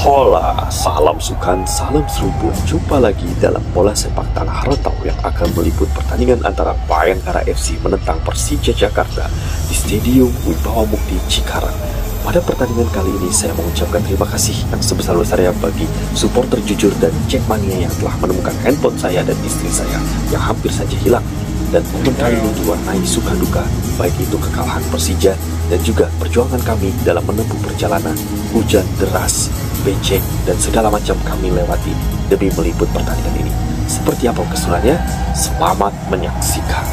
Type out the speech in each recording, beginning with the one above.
Hola, salam sukan, salam seruput. Jumpa lagi dalam bola sepak tanah rantau yang akan meliput pertandingan antara Bayangkara FC menentang Persija Jakarta di Stadium Wibawa Mukti Cikarang. Pada pertandingan kali ini saya mengucapkan terima kasih yang sebesar-besarnya bagi supporter jujur dan Jack Mania yang telah menemukan handphone saya dan istri saya yang hampir saja hilang. Dan momen kali ini diwarnai suka duka, baik itu kekalahan Persija dan juga perjuangan kami dalam menempuh perjalanan hujan deras, becek, dan segala macam kami lewati demi meliput pertandingan ini. Seperti apa keseruannya? Selamat menyaksikan.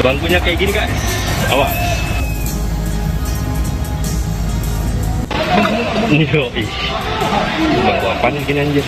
Bangkunya kayak gini kak. Awas. Yo, ih. Bangku apa nih gini anjir?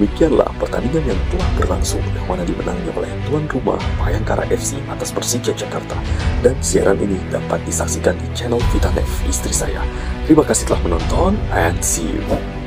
Demikianlah pertandingan yang telah berlangsung yang mana dimenangi oleh tuan rumah Bayangkara FC atas Persija Jakarta. Dan siaran ini dapat disaksikan di channel Vitanev istri saya. Terima kasih telah menonton and see you.